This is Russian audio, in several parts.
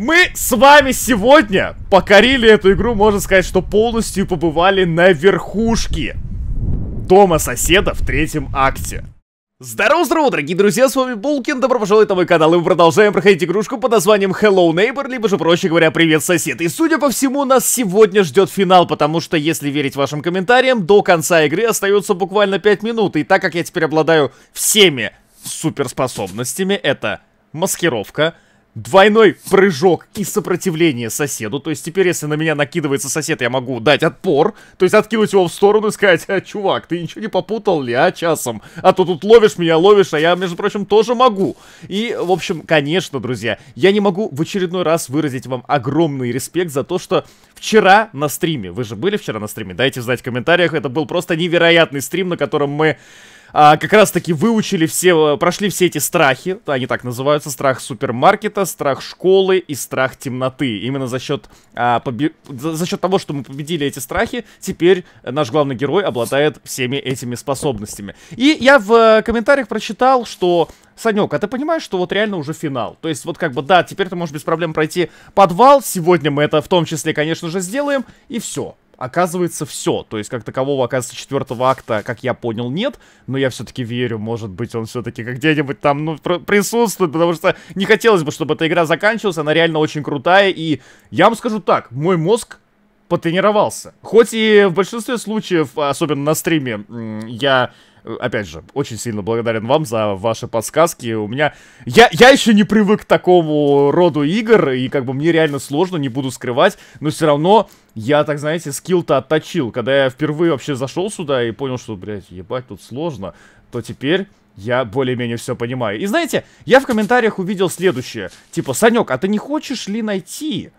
Мы с вами сегодня покорили эту игру, можно сказать, что полностью побывали на верхушке дома соседа в третьем акте. Здорово-здорово, дорогие друзья, с вами Булкин, добро пожаловать на мой канал, и мы продолжаем проходить игрушку под названием Hello Neighbor, либо же, проще говоря, Привет, сосед. И, судя по всему, нас сегодня ждет финал, потому что, если верить вашим комментариям, до конца игры остается буквально 5 минут, и так как я теперь обладаю всеми суперспособностями, это маскировка, двойной прыжок и сопротивление соседу. То есть теперь, если на меня накидывается сосед, я могу дать отпор. То есть откинуть его в сторону и сказать, а, чувак, ты ничего не попутал ли, а, часом? А то тут ловишь меня, ловишь, а я, между прочим, тоже могу. И, в общем, конечно, друзья, я не могу в очередной раз выразить вам огромный респект за то, что вчера на стриме, вы же были вчера на стриме, дайте знать в комментариях, это был просто невероятный стрим, на котором мы а, как раз таки выучили все, прошли все эти страхи, они так называются, страх супермаркета, страх школы и страх темноты. Именно за счет, а, побе... за, счет того, что мы победили эти страхи, теперь наш главный герой обладает всеми этими способностями. И я в э, комментариях прочитал, что Санек, а ты понимаешь, что вот реально уже финал? То есть вот как бы, да, теперь ты можешь без проблем пройти подвал, сегодня мы это в том числе, конечно же, сделаем, и все оказывается все. То есть, как такового, оказывается, четвертого акта, как я понял, нет. Но я все-таки верю, может быть, он все-таки где-нибудь там, ну, присутствует, потому что не хотелось бы, чтобы эта игра заканчивалась. Она реально очень крутая. И я вам скажу так, мой мозг потренировался. Хоть и в большинстве случаев, особенно на стриме, я опять же, очень сильно благодарен вам за ваши подсказки. У меня... Я, я еще не привык к такому роду игр, и как бы мне реально сложно, не буду скрывать, но все равно я, так знаете, скилл-то отточил. Когда я впервые вообще зашел сюда и понял, что, блядь, ебать, тут сложно, то теперь я более-менее все понимаю. И знаете, я в комментариях увидел следующее. Типа, Санек, а ты не хочешь ли найти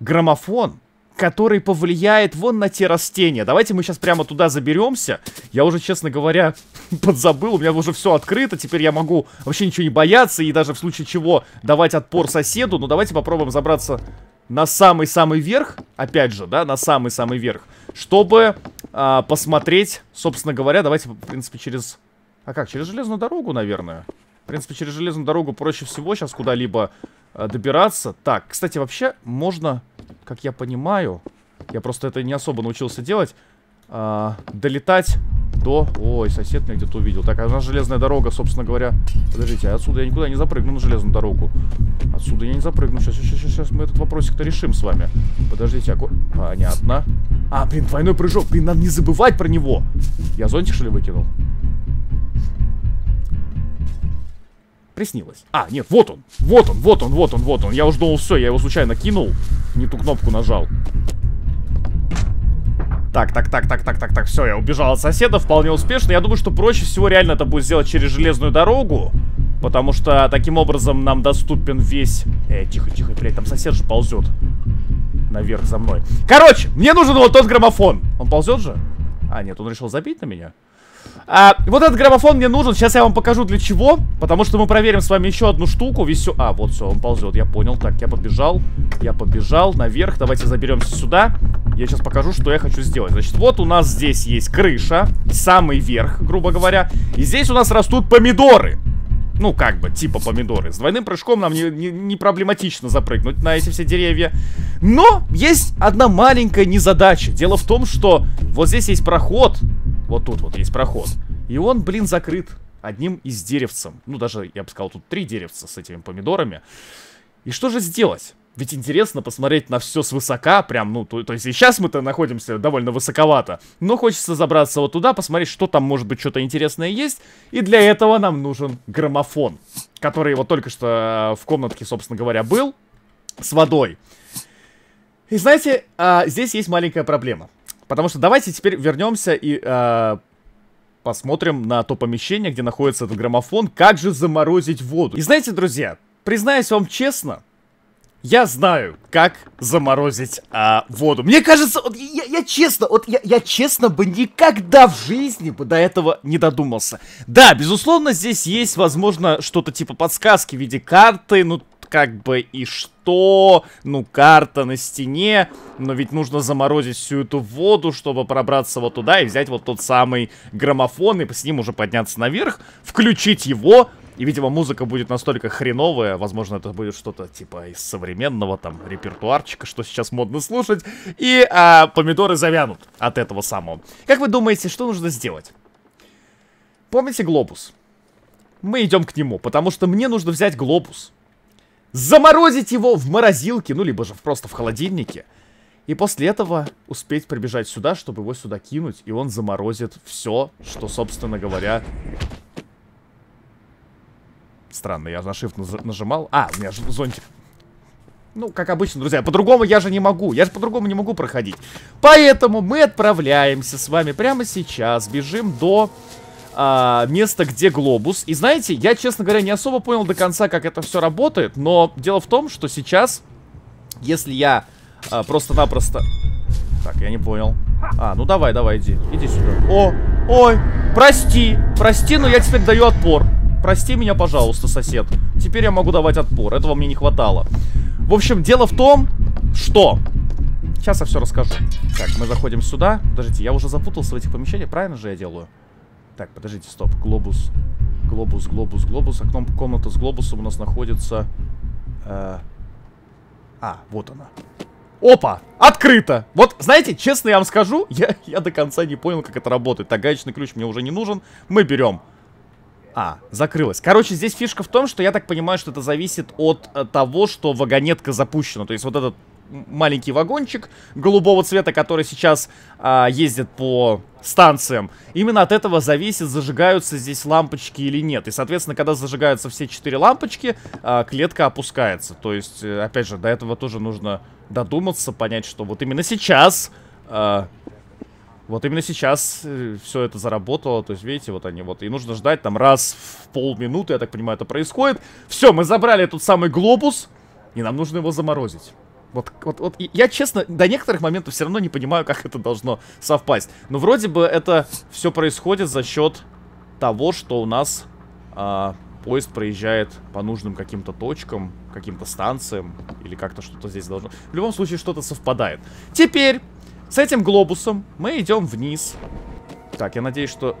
граммофон который повлияет вон на те растения. Давайте мы сейчас прямо туда заберемся. Я уже, честно говоря, подзабыл. У меня уже все открыто. Теперь я могу вообще ничего не бояться. И даже в случае чего давать отпор соседу. Ну, давайте попробуем забраться на самый-самый верх. Опять же, да, на самый-самый верх. Чтобы а, посмотреть, собственно говоря, давайте, в принципе, через... А как, через железную дорогу, наверное? В принципе, через железную дорогу проще всего сейчас куда-либо а, добираться. Так, кстати, вообще можно как я понимаю, я просто это не особо научился делать, а, долетать до... Ой, сосед меня где-то увидел. Так, а у нас железная дорога, собственно говоря. Подождите, а отсюда я никуда не запрыгну на железную дорогу. Отсюда я не запрыгну. Сейчас, сейчас, сейчас, мы этот вопросик-то решим с вами. Подождите, а... Понятно. А, блин, двойной прыжок. Блин, надо не забывать про него. Я зонтик, что ли, выкинул? Приснилось. А, нет, вот он. Вот он, вот он, вот он, вот он. Я уже думал, все, я его случайно кинул. Не ту кнопку нажал. Так, так, так, так, так, так, так, все, я убежал от соседа вполне успешно. Я думаю, что проще всего реально это будет сделать через железную дорогу. Потому что таким образом нам доступен весь... Э, тихо, тихо, блядь, там сосед же ползет. Наверх за мной. Короче, мне нужен вот тот граммофон. Он ползет же? А, нет, он решил забить на меня. А, вот этот граммофон мне нужен. Сейчас я вам покажу для чего. Потому что мы проверим с вами еще одну штуку. Весю... А, вот все, он ползет. Я понял. Так, я побежал. Я побежал наверх. Давайте заберемся сюда. Я сейчас покажу, что я хочу сделать. Значит, вот у нас здесь есть крыша. Самый верх, грубо говоря. И здесь у нас растут помидоры. Ну, как бы, типа помидоры. С двойным прыжком нам не, не, не проблематично запрыгнуть на эти все деревья. Но есть одна маленькая незадача. Дело в том, что вот здесь есть проход. Вот тут вот есть проход. И он, блин, закрыт одним из деревцем. Ну, даже, я бы сказал, тут три деревца с этими помидорами. И что же сделать? Ведь интересно посмотреть на все свысока, прям, ну, то, то есть и сейчас мы-то находимся довольно высоковато, но хочется забраться вот туда, посмотреть, что там, может быть, что-то интересное есть, и для этого нам нужен граммофон, который вот только что э, в комнатке, собственно говоря, был, с водой. И знаете, а, здесь есть маленькая проблема. Потому что давайте теперь вернемся и э, посмотрим на то помещение, где находится этот граммофон, как же заморозить воду. И знаете, друзья, признаюсь вам честно, я знаю, как заморозить а, воду. Мне кажется, вот я, я честно, вот я, я честно бы никогда в жизни бы до этого не додумался. Да, безусловно, здесь есть, возможно, что-то типа подсказки в виде карты, ну как бы и что? Ну, карта на стене, но ведь нужно заморозить всю эту воду, чтобы пробраться вот туда и взять вот тот самый граммофон и с ним уже подняться наверх, включить его, И, видимо, музыка будет настолько хреновая, возможно, это будет что-то типа из современного там репертуарчика, что сейчас модно слушать, и а, помидоры завянут от этого самого. Как вы думаете, что нужно сделать? Помните глобус? Мы идем к нему, потому что мне нужно взять глобус, заморозить его в морозилке, ну, либо же просто в холодильнике, и после этого успеть прибежать сюда, чтобы его сюда кинуть, и он заморозит все, что, собственно говоря... Странно, я на shift нажимал. А, у меня же зонтик. Ну, как обычно, друзья, по-другому я же не могу. Я же по-другому не могу проходить. Поэтому мы отправляемся с вами прямо сейчас. Бежим до а, места, где глобус. И знаете, я, честно говоря, не особо понял до конца, как это все работает. Но дело в том, что сейчас, если я а, просто-напросто... Так, я не понял. А, ну давай, давай, иди. Иди сюда. О, ой, прости. Прости, но я теперь даю отпор. Прости меня, пожалуйста, сосед. Теперь я могу давать отпор. Этого мне не хватало. В общем, дело в том, что... Сейчас я все расскажу. Так, мы заходим сюда. Подождите, я уже запутался в этих помещениях. Правильно же я делаю? Так, подождите, стоп. Глобус. Глобус, глобус, глобус. Окном комната с глобусом у нас находится... Э... А, вот она. Опа! Открыто! Вот, знаете, честно я вам скажу, я, я до конца не понял, как это работает. Так, гаечный ключ мне уже не нужен. Мы берем. А, закрылась. Короче, здесь фишка в том, что я так понимаю, что это зависит от э, того, что вагонетка запущена. То есть вот этот маленький вагончик голубого цвета, который сейчас а, ездит по станциям. Именно от этого зависит, зажигаются здесь лампочки или нет. И, соответственно, когда зажигаются все четыре лампочки, а, клетка опускается. То есть, э, опять же, до этого тоже нужно додуматься, понять, что вот именно сейчас... А, вот именно сейчас э, все это заработало, то есть, видите, вот они вот, и нужно ждать там раз в полминуты, я так понимаю, это происходит. Все, мы забрали этот самый глобус, и нам нужно его заморозить. Вот, вот, вот я, честно, до некоторых моментов все равно не понимаю, как это должно совпасть. Но вроде бы это все происходит за счет того, что у нас а, поезд проезжает по нужным каким-то точкам, каким-то станциям, или как-то что-то здесь должно... В любом случае, что-то совпадает. Теперь, с этим глобусом мы идем вниз. Так, я надеюсь, что...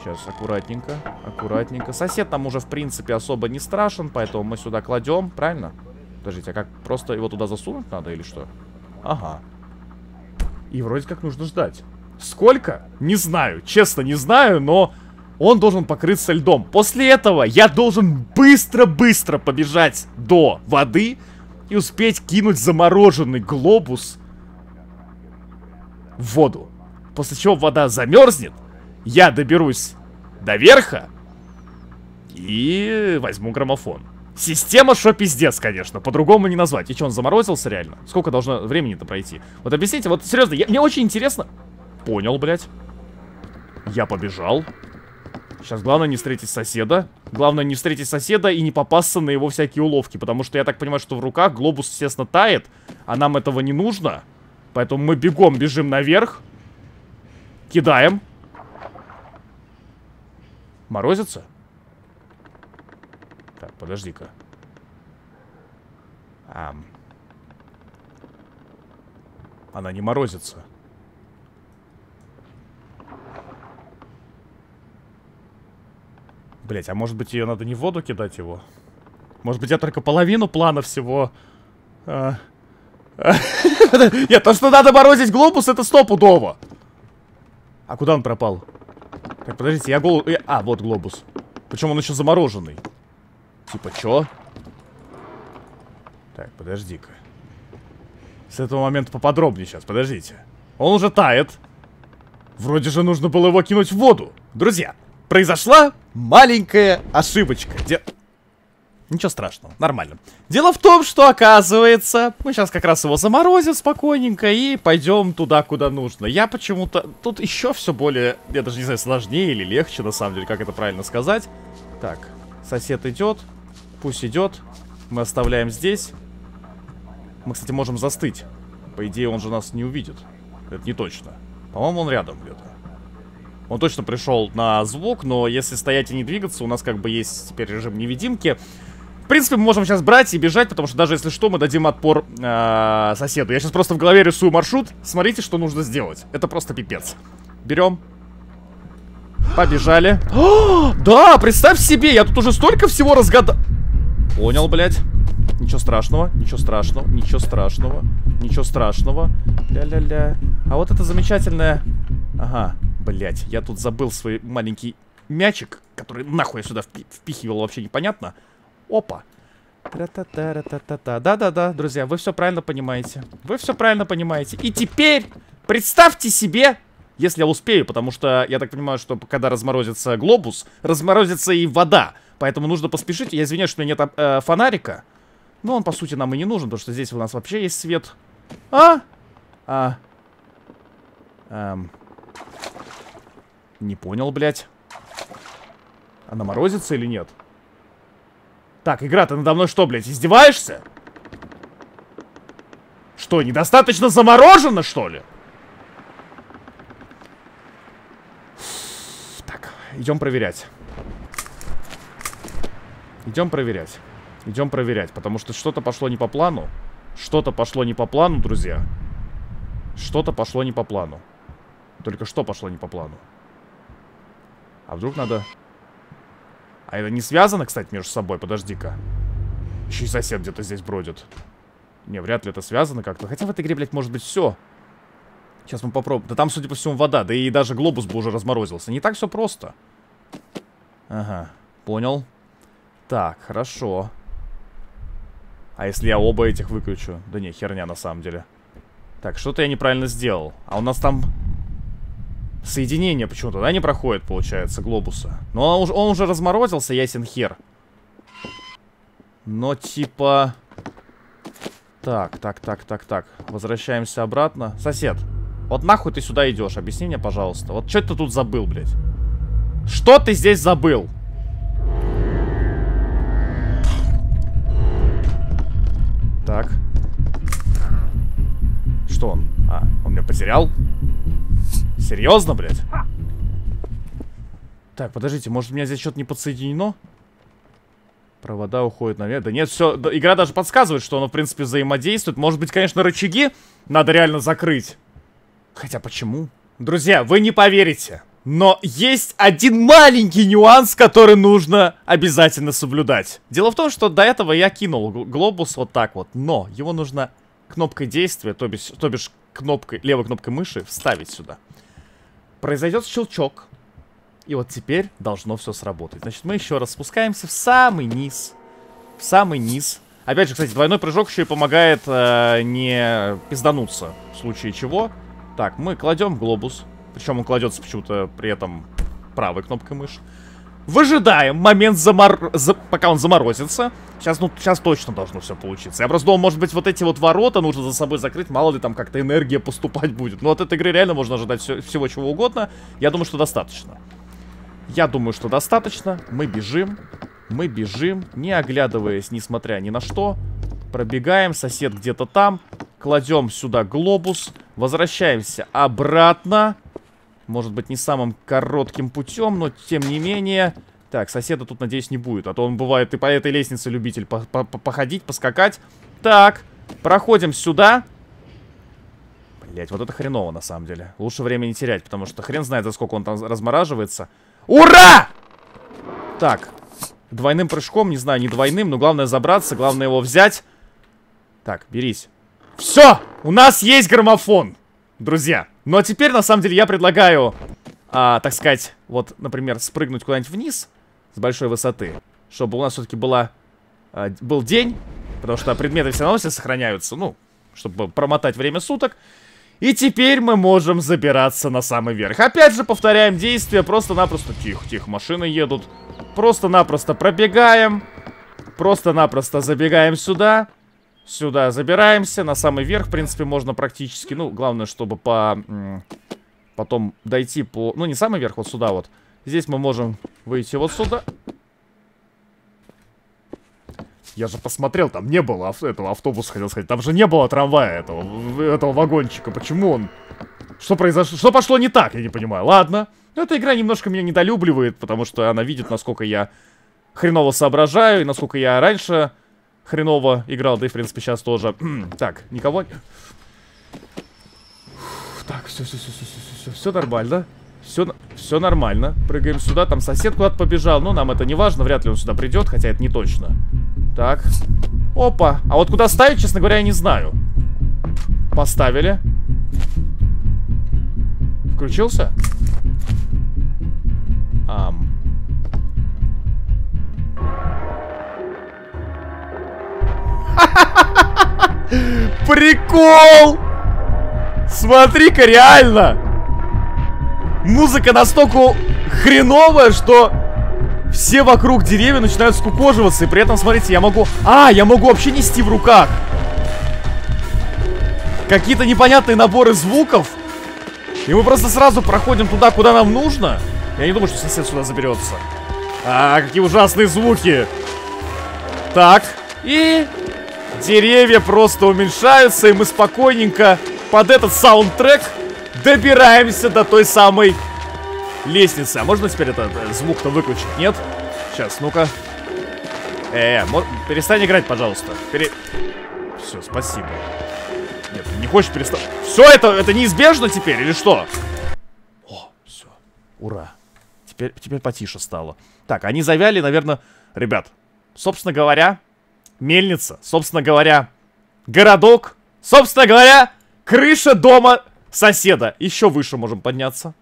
Сейчас, аккуратненько, аккуратненько. Сосед там уже, в принципе, особо не страшен, поэтому мы сюда кладем? Правильно? Подождите, а как, просто его туда засунуть надо или что? Ага. И вроде как нужно ждать. Сколько? Не знаю, честно не знаю, но он должен покрыться льдом. После этого я должен быстро-быстро побежать до воды и успеть кинуть замороженный глобус в воду. После чего вода замерзнет, я доберусь до верха и возьму граммофон. Система шо пиздец, конечно, по-другому не назвать. И что, он заморозился реально? Сколько должно времени-то пройти? Вот объясните, вот серьезно, я, мне очень интересно... Понял, блядь. Я побежал. Сейчас главное не встретить соседа. Главное не встретить соседа и не попасться на его всякие уловки. Потому что я так понимаю, что в руках глобус, естественно, тает. А нам этого не нужно. Поэтому мы бегом бежим наверх. Кидаем. Морозится? Так, подожди-ка. А... Она не морозится. Блять, а может быть ее надо не в воду кидать его? Может быть я только половину плана всего... А... Нет, то, что надо морозить глобус, это стопудово. А куда он пропал? Так, подождите, я голову... А, вот глобус. Причем он еще замороженный. Типа, чё? Так, подожди-ка. С этого момента поподробнее сейчас, подождите. Он уже тает. Вроде же нужно было его кинуть в воду. Друзья, произошла маленькая ошибочка. Де... Ничего страшного, нормально. Дело в том, что оказывается, мы сейчас как раз его заморозим спокойненько и пойдем туда, куда нужно. Я почему-то... Тут еще все более, я даже не знаю, сложнее или легче, на самом деле, как это правильно сказать. Так, сосед идет. Пусть идет. Мы оставляем здесь. Мы, кстати, можем застыть. По идее, он же нас не увидит. Это не точно. По-моему, он рядом где-то. Он точно пришел на звук, но если стоять и не двигаться, у нас как бы есть теперь режим невидимки. В принципе, мы можем сейчас брать и бежать, потому что даже если что, мы дадим отпор э, соседу. Я сейчас просто в голове рисую маршрут. Смотрите, что нужно сделать. Это просто пипец. Берем. Побежали. О, да, представь себе, я тут уже столько всего разгадал. Понял, блядь. Ничего страшного, ничего страшного, ничего страшного, ничего страшного. Ля-ля-ля. А вот это замечательное... Ага, блядь, я тут забыл свой маленький мячик, который нахуй я сюда впи впихивал, вообще непонятно. Опа. Да-да-да, друзья, вы все правильно понимаете. Вы все правильно понимаете. И теперь представьте себе, если я успею, потому что я так понимаю, что когда разморозится глобус, разморозится и вода. Поэтому нужно поспешить. Я извиняюсь, что у меня нет э, фонарика. Но он, по сути, нам и не нужен, потому что здесь у нас вообще есть свет. А? А. Эм. Не понял, блядь. Она морозится или нет? Так, игра, ты надо мной что, блядь, издеваешься? Что, недостаточно заморожено, что ли? Так, идем проверять. Идем проверять. Идем проверять, потому что что-то пошло не по плану. Что-то пошло не по плану, друзья. Что-то пошло не по плану. Только что пошло не по плану? А вдруг надо а это не связано, кстати, между собой? Подожди-ка. Еще и сосед где-то здесь бродит. Не, вряд ли это связано как-то. Хотя в этой игре, блядь, может быть все. Сейчас мы попробуем. Да там, судя по всему, вода. Да и даже глобус бы уже разморозился. Не так все просто. Ага, понял. Так, хорошо. А если я оба этих выключу? Да не, херня на самом деле. Так, что-то я неправильно сделал. А у нас там Соединение почему-то, да, не проходит, получается, глобуса. Но он, он уже разморозился, ясен хер. Но типа... Так, так, так, так, так. Возвращаемся обратно. Сосед, вот нахуй ты сюда идешь? Объясни мне, пожалуйста. Вот что ты тут забыл, блядь? Что ты здесь забыл? Так. Что он? А, он меня потерял? Серьезно, блядь? Так, подождите, может у меня здесь что-то не подсоединено? Провода уходят наверх. Да нет, все. Да, игра даже подсказывает, что оно, в принципе, взаимодействует. Может быть, конечно, рычаги надо реально закрыть. Хотя почему? Друзья, вы не поверите. Но есть один маленький нюанс, который нужно обязательно соблюдать. Дело в том, что до этого я кинул глобус вот так вот. Но его нужно кнопкой действия, то бишь, то бишь кнопкой, левой кнопкой мыши вставить сюда произойдет щелчок. И вот теперь должно все сработать. Значит, мы еще раз спускаемся в самый низ. В самый низ. Опять же, кстати, двойной прыжок еще и помогает э, не пиздануться. В случае чего. Так, мы кладем глобус. Причем он кладется почему-то при этом правой кнопкой мыши. Выжидаем момент, замор... за... пока он заморозится. Сейчас, ну, сейчас точно должно все получиться. Я просто думал, может быть, вот эти вот ворота нужно за собой закрыть. Мало ли там как-то энергия поступать будет. Но от этой игры реально можно ожидать все... всего чего угодно. Я думаю, что достаточно. Я думаю, что достаточно. Мы бежим. Мы бежим, не оглядываясь, несмотря ни на что. Пробегаем, сосед где-то там. Кладем сюда глобус. Возвращаемся обратно. Может быть, не самым коротким путем, но тем не менее... Так, соседа тут, надеюсь, не будет. А то он бывает и по этой лестнице любитель по -по походить, поскакать. Так, проходим сюда. Блять, вот это хреново, на самом деле. Лучше время не терять, потому что хрен знает, за сколько он там размораживается. Ура! Так, двойным прыжком, не знаю, не двойным, но главное забраться, главное его взять. Так, берись. Все! У нас есть граммофон! друзья. Ну а теперь, на самом деле, я предлагаю, а, так сказать, вот, например, спрыгнуть куда-нибудь вниз с большой высоты, чтобы у нас все-таки была, а, был день, потому что предметы все равно все сохраняются, ну, чтобы промотать время суток. И теперь мы можем забираться на самый верх. Опять же, повторяем действия, просто-напросто... Тихо, тихо, машины едут. Просто-напросто пробегаем. Просто-напросто забегаем сюда. Сюда забираемся, на самый верх, в принципе, можно практически, ну, главное, чтобы по... Потом дойти по... Ну, не самый верх, вот сюда вот. Здесь мы можем выйти вот сюда. Я же посмотрел, там не было ав этого автобуса, хотел сказать. Там же не было трамвая этого, этого вагончика. Почему он... Что произошло? Что пошло не так, я не понимаю. Ладно. Но эта игра немножко меня недолюбливает, потому что она видит, насколько я хреново соображаю, и насколько я раньше хреново играл, да и, в принципе, сейчас тоже. так, никого... Так, все, все, все, все, все, все, все нормально. Все, все нормально. Прыгаем сюда. Там сосед куда-то побежал. Но нам это не важно. Вряд ли он сюда придет, хотя это не точно. Так. Опа. А вот куда ставить, честно говоря, я не знаю. Поставили. Включился? Ам. Прикол! Смотри-ка, реально! Музыка настолько хреновая, что все вокруг деревья начинают скукоживаться. И при этом, смотрите, я могу... А, я могу вообще нести в руках. Какие-то непонятные наборы звуков. И мы просто сразу проходим туда, куда нам нужно. Я не думаю, что сосед сюда заберется. А, какие ужасные звуки. Так, и деревья просто уменьшаются, и мы спокойненько под этот саундтрек добираемся до той самой лестницы. А можно теперь этот э, звук-то выключить? Нет? Сейчас, ну-ка. Э, -э перестань играть, пожалуйста. Пере... Все, спасибо. Нет, не хочешь перестать. Все, это, это неизбежно теперь или что? О, все. Ура. Теперь, теперь потише стало. Так, они завяли, наверное... Ребят, собственно говоря, мельница, собственно говоря, городок, собственно говоря, крыша дома соседа. Еще выше можем подняться.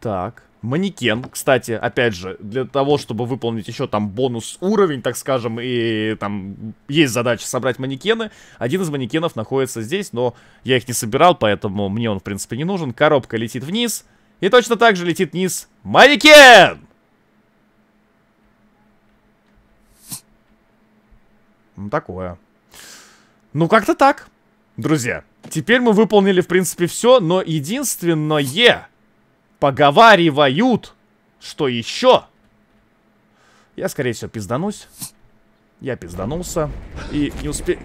Так, манекен, кстати, опять же, для того, чтобы выполнить еще там бонус уровень, так скажем, и там есть задача собрать манекены. Один из манекенов находится здесь, но я их не собирал, поэтому мне он, в принципе, не нужен. Коробка летит вниз, и точно так же летит вниз манекен! Ну, такое. Ну, как-то так, друзья. Теперь мы выполнили, в принципе, все, но единственное поговаривают, что еще... Я, скорее всего, пизданусь. Я пизданулся. И не успею...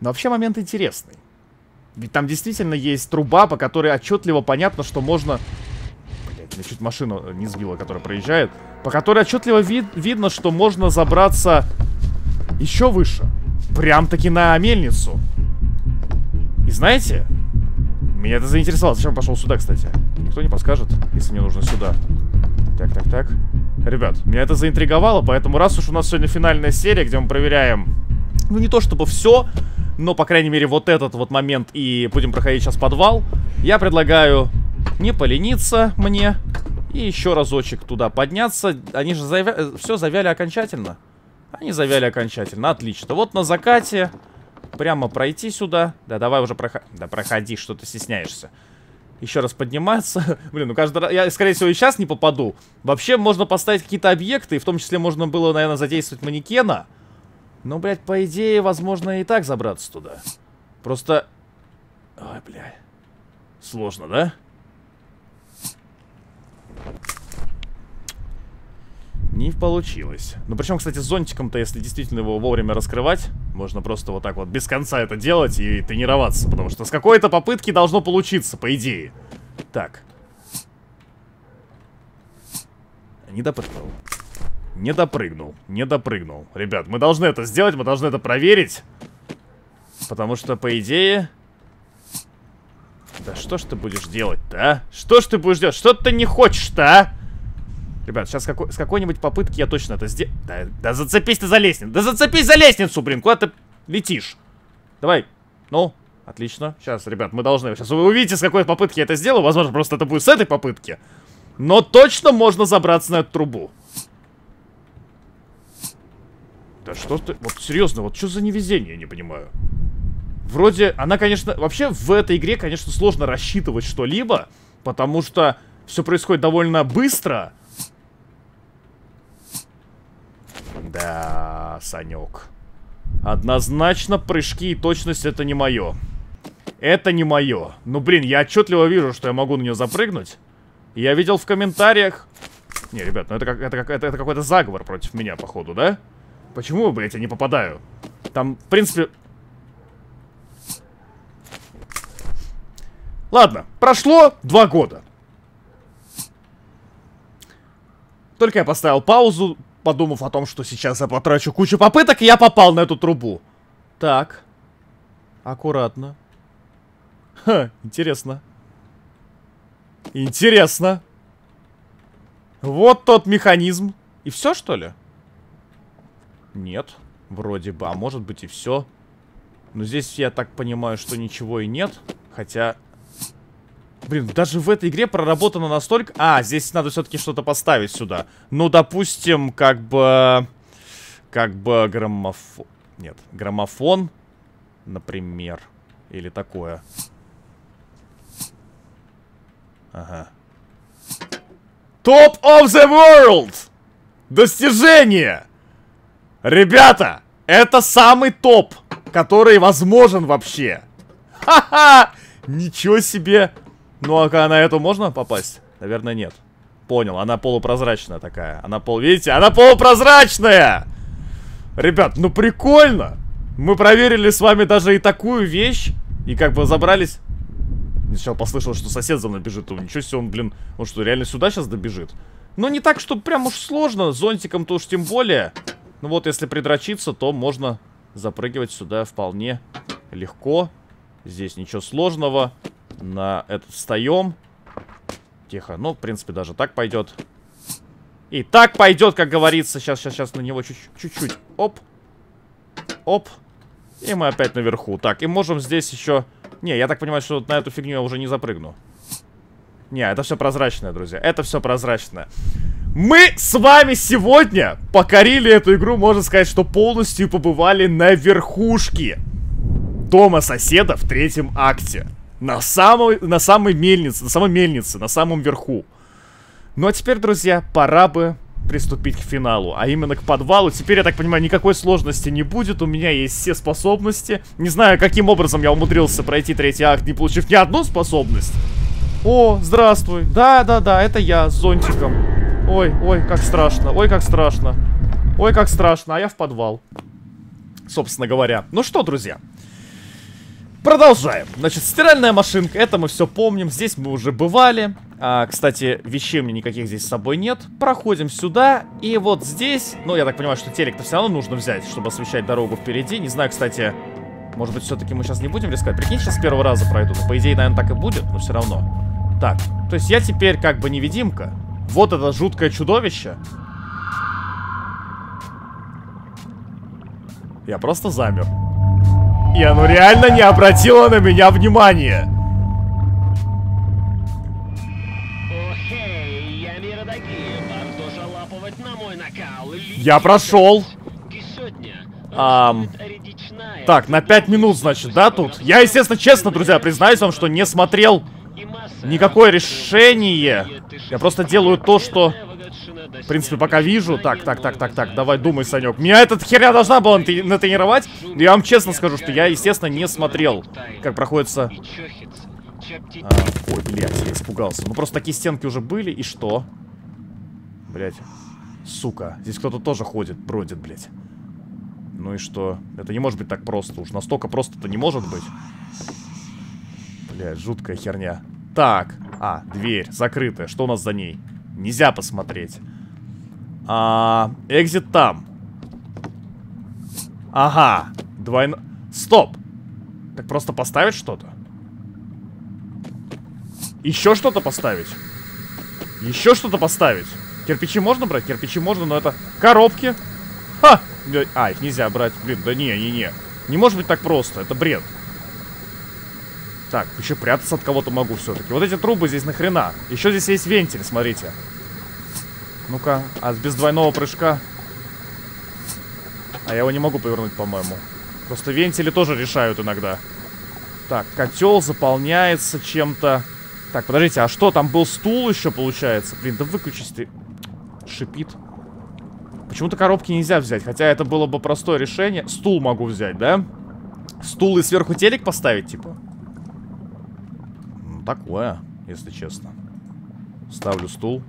Но вообще момент интересный. Ведь там действительно есть труба, по которой отчетливо понятно, что можно... Меня чуть машину не сбила, которая проезжает. По которой отчетливо вид видно, что можно забраться еще выше. Прям-таки на мельницу. И знаете, меня это заинтересовало. Зачем пошел сюда, кстати? Никто не подскажет, если мне нужно сюда. Так, так, так. Ребят, меня это заинтриговало, поэтому раз уж у нас сегодня финальная серия, где мы проверяем, ну не то чтобы все, но, по крайней мере, вот этот вот момент и будем проходить сейчас подвал, я предлагаю не полениться мне и еще разочек туда подняться. Они же завя... все завяли окончательно. Они завяли окончательно, отлично. Вот на закате Прямо пройти сюда. Да, давай уже проходи. Да проходи, что ты стесняешься. Еще раз подниматься. Блин, ну каждый раз... Я, скорее всего, и сейчас не попаду. Вообще, можно поставить какие-то объекты, и в том числе можно было, наверное, задействовать манекена. Ну, блядь, по идее, возможно и так забраться туда. Просто... Ой, блядь. Сложно, да? Не получилось. Ну, причем, кстати, с зонтиком-то, если действительно его вовремя раскрывать, можно просто вот так вот без конца это делать и тренироваться. Потому что с какой-то попытки должно получиться, по идее. Так. Не допрыгнул. Не допрыгнул. Не допрыгнул. Ребят, мы должны это сделать, мы должны это проверить. Потому что, по идее... Да что ж ты будешь делать-то, а? Что ж ты будешь делать? Что ты не хочешь-то, а? Ребят, сейчас какой, с какой-нибудь попытки я точно это сделаю. Да, да зацепись ты за лестницу. Да зацепись за лестницу, блин. Куда ты летишь? Давай. Ну, отлично. Сейчас, ребят, мы должны... Сейчас вы увидите, с какой попытки я это сделаю. Возможно, просто это будет с этой попытки. Но точно можно забраться на эту трубу. Да что ты... Вот серьезно, вот что за невезение, я не понимаю. Вроде, она, конечно... Вообще, в этой игре, конечно, сложно рассчитывать что-либо. Потому что все происходит довольно быстро. Да, Санек. Однозначно прыжки и точность это не мое. Это не мое. Ну, блин, я отчетливо вижу, что я могу на нее запрыгнуть. Я видел в комментариях... Не, ребят, ну это, как, это, это, это какой-то заговор против меня, походу, да? Почему, блядь, я не попадаю? Там, в принципе... Ладно, прошло два года. Только я поставил паузу, подумав о том, что сейчас я потрачу кучу попыток, я попал на эту трубу. Так. Аккуратно. Ха, интересно. Интересно. Вот тот механизм. И все, что ли? Нет, вроде бы. А может быть и все. Но здесь, я так понимаю, что ничего и нет. Хотя... Блин, даже в этой игре проработано настолько... А, здесь надо все-таки что-то поставить сюда. Ну, допустим, как бы... Как бы граммофон... Нет, граммофон, например. Или такое. Ага. Top of the world! Достижение! Ребята, это самый топ, который возможен вообще. Ха-ха! Ничего себе! Ну, а на эту можно попасть? Наверное, нет. Понял, она полупрозрачная такая. Она пол... Видите, она полупрозрачная! Ребят, ну прикольно! Мы проверили с вами даже и такую вещь. И как бы забрались... Сначала послышал, что сосед за мной бежит. Ничего себе, он, блин, он что, реально сюда сейчас добежит? Ну, не так, что прям уж сложно. Зонтиком-то уж тем более. Ну вот, если придрочиться, то можно запрыгивать сюда вполне легко. Здесь ничего сложного. На этот встаем. Тихо. Ну, в принципе, даже так пойдет. И так пойдет, как говорится. Сейчас, сейчас, сейчас на него чуть-чуть. Оп. Оп. И мы опять наверху. Так, и можем здесь еще... Не, я так понимаю, что на эту фигню я уже не запрыгну. Не, это все прозрачное, друзья. Это все прозрачное. Мы с вами сегодня покорили эту игру, можно сказать, что полностью побывали на верхушке дома соседа в третьем акте. На самой, на самой мельнице, на самой мельнице, на самом верху. Ну а теперь, друзья, пора бы приступить к финалу, а именно к подвалу. Теперь, я так понимаю, никакой сложности не будет, у меня есть все способности. Не знаю, каким образом я умудрился пройти третий акт, не получив ни одну способность. О, здравствуй. Да-да-да, это я с зонтиком. Ой, ой, как страшно, ой, как страшно. Ой, как страшно, а я в подвал. Собственно говоря. Ну что, друзья, Продолжаем. Значит, стиральная машинка, это мы все помним. Здесь мы уже бывали. А, кстати, вещей мне никаких здесь с собой нет. Проходим сюда. И вот здесь... Ну, я так понимаю, что телек-то все равно нужно взять, чтобы освещать дорогу впереди. Не знаю, кстати... Может быть, все-таки мы сейчас не будем рисковать? Прикинь, сейчас с первого раза пройду. Ну, по идее, наверное, так и будет, но все равно. Так, то есть я теперь как бы невидимка. Вот это жуткое чудовище. Я просто замер. И оно реально не обратило на меня внимания. Я прошел. Ам... Так, на 5 минут, значит, да, тут? Я, естественно, честно, друзья, признаюсь вам, что не смотрел никакое решение. Я просто делаю то, что в принципе, пока вижу. Так, так, так, так, так, давай думай, Санек. Меня эта херня должна была натренировать. Я вам честно скажу, что я, естественно, не смотрел, как проходится... А, ой, блядь, я испугался. Ну, просто такие стенки уже были, и что? Блядь. Сука, здесь кто-то тоже ходит, бродит, блядь. Ну и что? Это не может быть так просто. Уж настолько просто это не может быть. Блядь, жуткая херня. Так, а, дверь закрытая. Что у нас за ней? Нельзя посмотреть. А, экзит там. Ага. Двойно... Стоп. Так просто поставить что-то? Еще что-то поставить? Еще что-то поставить? Кирпичи можно брать? Кирпичи можно, но это коробки. Ха! А, их нельзя брать. Блин, да не, не, не. Не может быть так просто. Это бред. Так, еще прятаться от кого-то могу все-таки. Вот эти трубы здесь нахрена? Еще здесь есть вентиль, смотрите. Ну-ка, а без двойного прыжка? А я его не могу повернуть, по-моему. Просто вентили тоже решают иногда. Так, котел заполняется чем-то. Так, подождите, а что, там был стул еще, получается? Блин, да выключись ты. Шипит. Почему-то коробки нельзя взять, хотя это было бы простое решение. Стул могу взять, да? Стул и сверху телек поставить, типа? Ну, такое, если честно. Ставлю стул.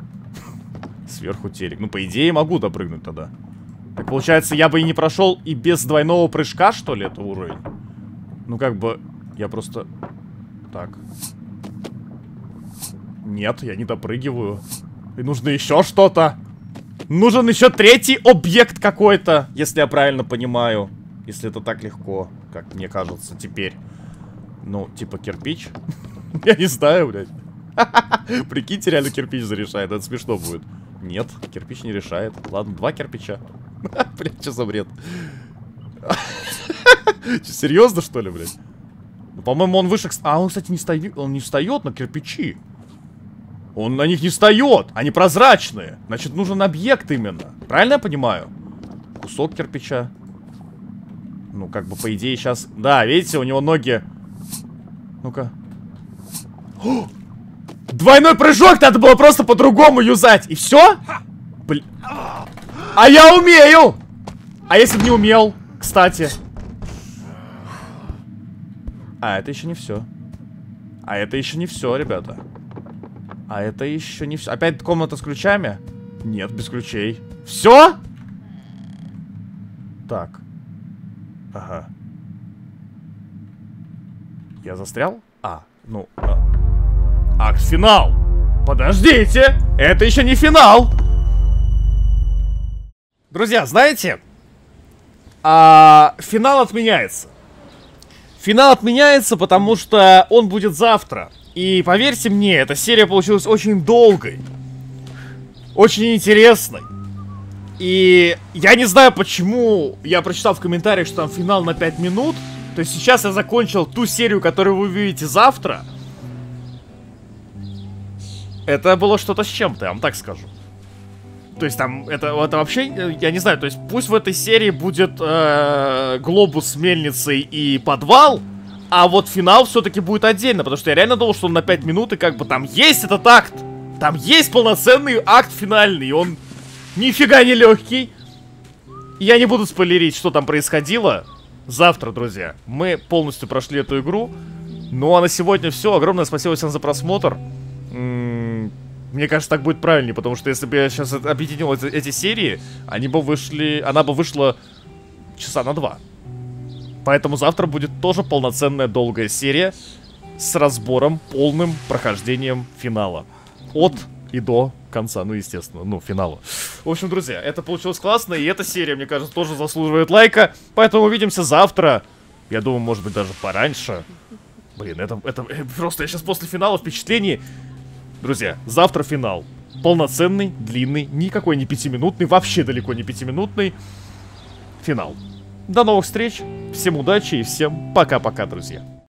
Сверху телек. Ну, по идее, могу допрыгнуть тогда. Так, получается, я бы и не прошел и без двойного прыжка, что ли, это уровень? Ну, как бы, я просто... Так. Нет, я не допрыгиваю. И нужно еще что-то. Нужен еще третий объект какой-то, если я правильно понимаю. Если это так легко, как мне кажется теперь. Ну, типа кирпич? Я не знаю, блядь. Прикиньте, реально кирпич зарешает, это смешно будет. Нет, кирпич не решает. Ладно, два кирпича. Блядь, что за бред? Серьезно, что ли, блядь? Ну, по-моему, он выше... А, он, кстати, не стоит. Он не встает на кирпичи. Он на них не встает. Они прозрачные. Значит, нужен объект именно. Правильно я понимаю? Кусок кирпича. Ну, как бы, по идее, сейчас... Да, видите, у него ноги... Ну-ка. Двойной прыжок надо было просто по-другому юзать. И все? Блин. А я умею! А если бы не умел, кстати? А, это еще не все. А это еще не все, ребята. А это еще не все. Опять комната с ключами? Нет, без ключей. Все? Так. Ага. Я застрял? А, ну... А. Финал! Подождите! Это еще не финал! Друзья, знаете, а, финал отменяется. Финал отменяется, потому что он будет завтра. И поверьте мне, эта серия получилась очень долгой. Очень интересной. И я не знаю, почему я прочитал в комментариях, что там финал на 5 минут. То есть сейчас я закончил ту серию, которую вы увидите завтра. Это было что-то с чем-то, я вам так скажу. То есть там, это, это вообще, э, я не знаю, то есть пусть в этой серии будет э, глобус с мельницей и подвал, а вот финал все-таки будет отдельно, потому что я реально думал, что он на 5 минут, и как бы там есть этот акт. Там есть полноценный акт финальный, и он нифига не легкий. Я не буду спойлерить, что там происходило. Завтра, друзья, мы полностью прошли эту игру. Ну а на сегодня все. Огромное спасибо всем за просмотр. Мне кажется, так будет правильнее, потому что если бы я сейчас объединил эти, эти серии, они бы вышли, она бы вышла часа на два. Поэтому завтра будет тоже полноценная долгая серия с разбором, полным прохождением финала. От и до конца, ну, естественно, ну, финала. В общем, друзья, это получилось классно, и эта серия, мне кажется, тоже заслуживает лайка. Поэтому увидимся завтра. Я думаю, может быть, даже пораньше. Блин, это, это просто я сейчас после финала впечатлений Друзья, завтра финал. Полноценный, длинный, никакой не пятиминутный, вообще далеко не пятиминутный. Финал. До новых встреч, всем удачи и всем пока-пока, друзья.